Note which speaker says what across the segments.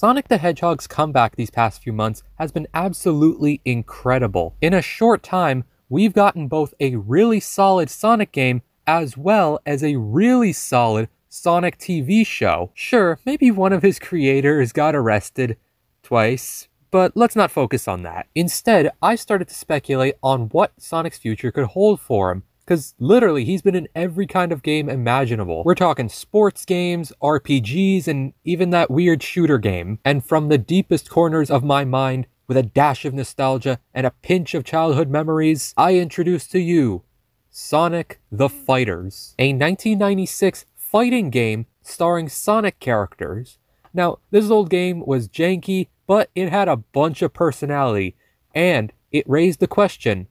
Speaker 1: Sonic the Hedgehog's comeback these past few months has been absolutely incredible. In a short time, we've gotten both a really solid Sonic game as well as a really solid Sonic TV show. Sure, maybe one of his creators got arrested twice, but let's not focus on that. Instead, I started to speculate on what Sonic's future could hold for him. Because literally, he's been in every kind of game imaginable. We're talking sports games, RPGs, and even that weird shooter game. And from the deepest corners of my mind, with a dash of nostalgia and a pinch of childhood memories, I introduce to you Sonic the Fighters, a 1996 fighting game starring Sonic characters. Now, this old game was janky, but it had a bunch of personality, and it raised the question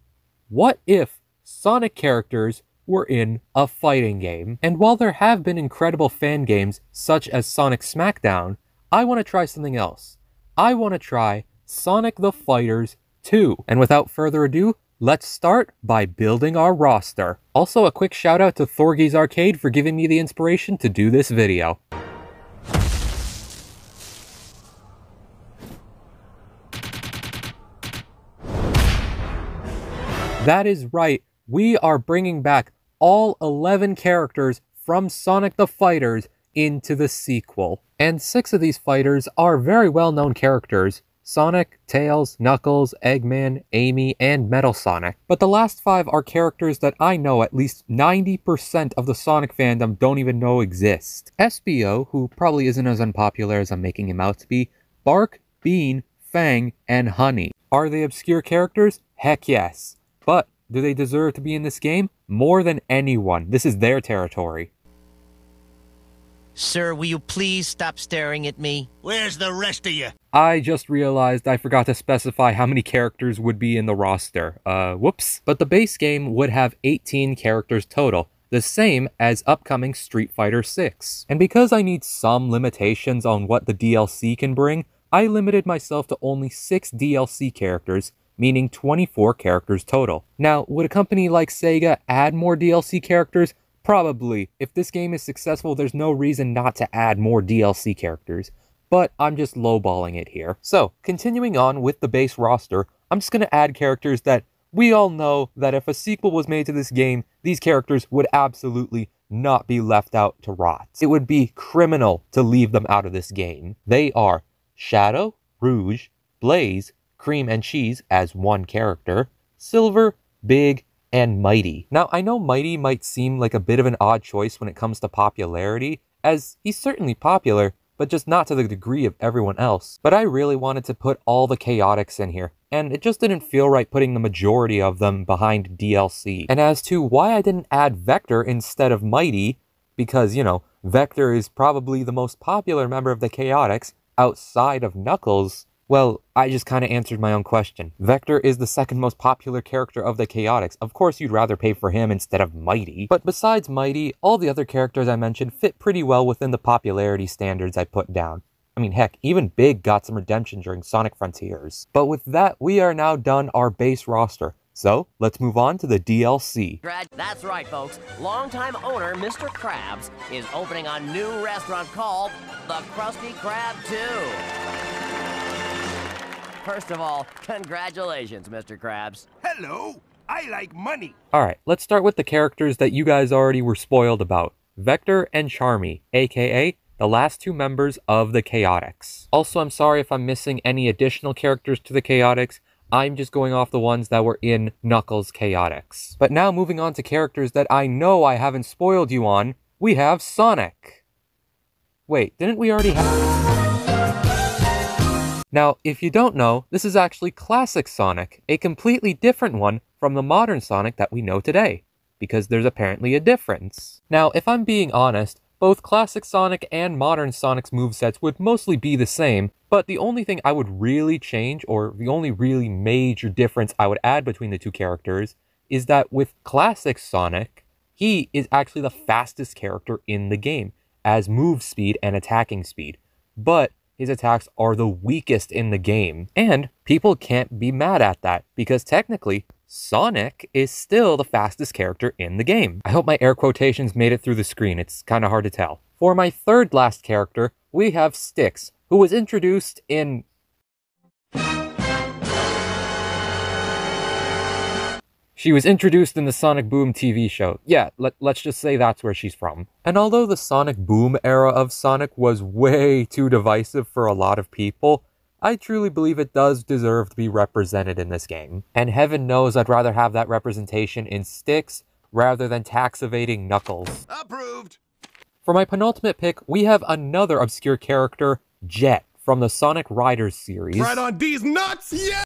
Speaker 1: what if Sonic characters were in a fighting game. And while there have been incredible fan games such as Sonic Smackdown, I want to try something else. I want to try Sonic the Fighters 2. And without further ado, let's start by building our roster. Also, a quick shout out to Thorgy's Arcade for giving me the inspiration to do this video. That is right, we are bringing back all 11 characters from Sonic the Fighters into the sequel. And six of these fighters are very well known characters Sonic, Tails, Knuckles, Eggman, Amy, and Metal Sonic. But the last five are characters that I know at least 90% of the Sonic fandom don't even know exist. Espio, who probably isn't as unpopular as I'm making him out to be, Bark, Bean, Fang, and Honey. Are they obscure characters? Heck yes. But do they deserve to be in this game? More than anyone. This is their territory.
Speaker 2: Sir, will you please stop staring at me?
Speaker 3: Where's the rest of you?
Speaker 1: I just realized I forgot to specify how many characters would be in the roster. Uh, whoops. But the base game would have 18 characters total, the same as upcoming Street Fighter 6. And because I need some limitations on what the DLC can bring, I limited myself to only 6 DLC characters, meaning 24 characters total. Now, would a company like Sega add more DLC characters? Probably. If this game is successful, there's no reason not to add more DLC characters. But I'm just lowballing it here. So, continuing on with the base roster, I'm just going to add characters that we all know that if a sequel was made to this game, these characters would absolutely not be left out to rot. It would be criminal to leave them out of this game. They are Shadow, Rouge, Blaze, Cream and Cheese as one character, Silver, Big, and Mighty. Now, I know Mighty might seem like a bit of an odd choice when it comes to popularity, as he's certainly popular, but just not to the degree of everyone else. But I really wanted to put all the Chaotix in here, and it just didn't feel right putting the majority of them behind DLC. And as to why I didn't add Vector instead of Mighty, because, you know, Vector is probably the most popular member of the Chaotix outside of Knuckles, well, I just kind of answered my own question. Vector is the second most popular character of the Chaotix. Of course, you'd rather pay for him instead of Mighty. But besides Mighty, all the other characters I mentioned fit pretty well within the popularity standards I put down. I mean, heck, even Big got some redemption during Sonic Frontiers. But with that, we are now done our base roster. So, let's move on to the DLC.
Speaker 4: That's right, folks. Longtime owner Mr. Krabs is opening a new restaurant called the Krusty Krab 2. First of all, congratulations, Mr. Krabs.
Speaker 3: Hello. I like money.
Speaker 1: Alright, let's start with the characters that you guys already were spoiled about. Vector and Charmy, aka the last two members of the Chaotix. Also, I'm sorry if I'm missing any additional characters to the Chaotix. I'm just going off the ones that were in Knuckles Chaotix. But now moving on to characters that I know I haven't spoiled you on, we have Sonic. Wait, didn't we already have... Now, if you don't know, this is actually classic Sonic, a completely different one from the modern Sonic that we know today, because there's apparently a difference. Now, if I'm being honest, both classic Sonic and modern Sonic's movesets would mostly be the same, but the only thing I would really change, or the only really major difference I would add between the two characters, is that with classic Sonic, he is actually the fastest character in the game, as move speed and attacking speed. But his attacks are the weakest in the game. And people can't be mad at that because technically, Sonic is still the fastest character in the game. I hope my air quotations made it through the screen. It's kind of hard to tell. For my third last character, we have Sticks, who was introduced in She was introduced in the Sonic Boom TV show. Yeah, let, let's just say that's where she's from. And although the Sonic Boom era of Sonic was way too divisive for a lot of people, I truly believe it does deserve to be represented in this game. And heaven knows I'd rather have that representation in sticks rather than tax evading Knuckles.
Speaker 3: Approved.
Speaker 1: For my penultimate pick, we have another obscure character, Jet, from the Sonic Riders series.
Speaker 3: Right on these nuts, yeah!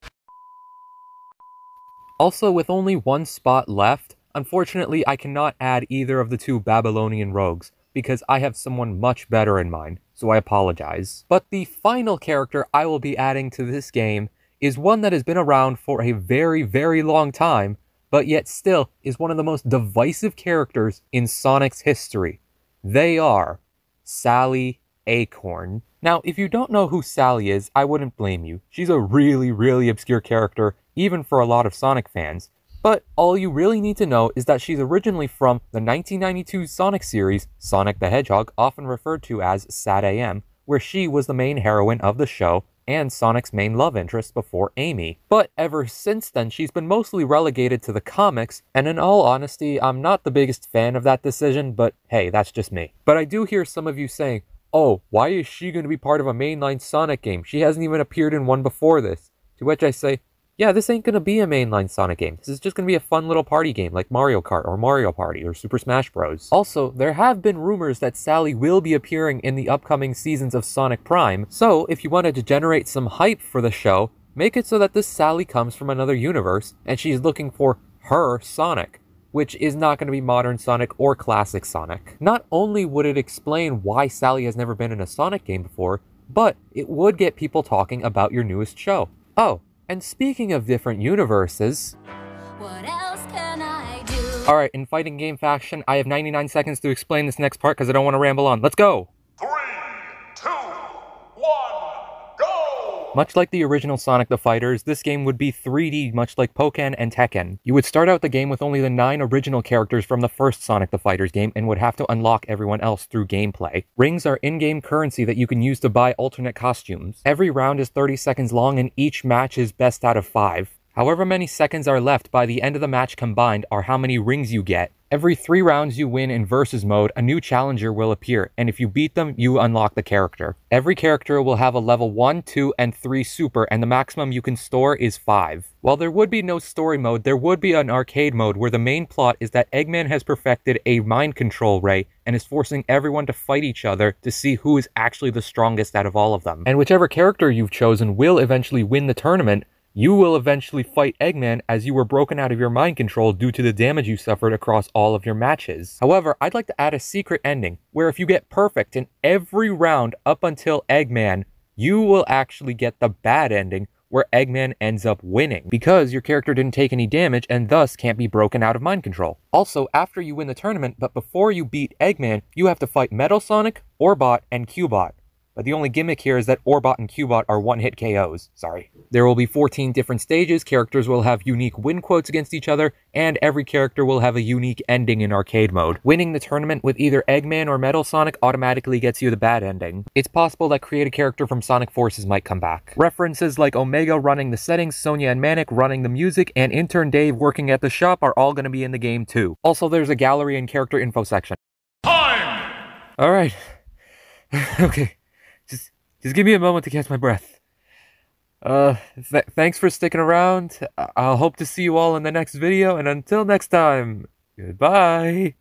Speaker 1: Also, with only one spot left, unfortunately I cannot add either of the two Babylonian rogues, because I have someone much better in mind, so I apologize. But the final character I will be adding to this game is one that has been around for a very, very long time, but yet still is one of the most divisive characters in Sonic's history. They are Sally Acorn. Now, if you don't know who Sally is, I wouldn't blame you. She's a really, really obscure character even for a lot of Sonic fans. But all you really need to know is that she's originally from the 1992 Sonic series, Sonic the Hedgehog, often referred to as SatAM, where she was the main heroine of the show and Sonic's main love interest before Amy. But ever since then, she's been mostly relegated to the comics, and in all honesty, I'm not the biggest fan of that decision, but hey, that's just me. But I do hear some of you saying, oh, why is she going to be part of a mainline Sonic game? She hasn't even appeared in one before this. To which I say, yeah, this ain't gonna be a mainline Sonic game. This is just gonna be a fun little party game like Mario Kart or Mario Party or Super Smash Bros. Also, there have been rumors that Sally will be appearing in the upcoming seasons of Sonic Prime, so if you wanted to generate some hype for the show, make it so that this Sally comes from another universe and she's looking for her Sonic which is not going to be modern Sonic or classic Sonic. Not only would it explain why Sally has never been in a Sonic game before, but it would get people talking about your newest show. Oh, and speaking of different universes... Alright, in Fighting Game Faction, I have 99 seconds to explain this next part because I don't want to ramble on. Let's go! Much like the original Sonic the Fighters, this game would be 3D much like Pokken and Tekken. You would start out the game with only the 9 original characters from the first Sonic the Fighters game and would have to unlock everyone else through gameplay. Rings are in-game currency that you can use to buy alternate costumes. Every round is 30 seconds long and each match is best out of 5. However many seconds are left by the end of the match combined are how many rings you get. Every three rounds you win in versus mode, a new challenger will appear, and if you beat them, you unlock the character. Every character will have a level 1, 2, and 3 super, and the maximum you can store is 5. While there would be no story mode, there would be an arcade mode where the main plot is that Eggman has perfected a mind control ray and is forcing everyone to fight each other to see who is actually the strongest out of all of them. And whichever character you've chosen will eventually win the tournament, you will eventually fight Eggman as you were broken out of your mind control due to the damage you suffered across all of your matches. However, I'd like to add a secret ending, where if you get perfect in every round up until Eggman, you will actually get the bad ending where Eggman ends up winning, because your character didn't take any damage and thus can't be broken out of mind control. Also, after you win the tournament, but before you beat Eggman, you have to fight Metal Sonic, Orbot, and Cubot. But the only gimmick here is that Orbot and Cubot are one-hit KOs. Sorry. There will be 14 different stages, characters will have unique win quotes against each other, and every character will have a unique ending in arcade mode. Winning the tournament with either Eggman or Metal Sonic automatically gets you the bad ending. It's possible that create a character from Sonic Forces might come back. References like Omega running the settings, Sonia and Manic running the music, and intern Dave working at the shop are all going to be in the game too. Also, there's a gallery and character info section. Time! Alright. okay. Just just give me a moment to catch my breath. Uh, th thanks for sticking around. I I'll hope to see you all in the next video, and until next time, goodbye.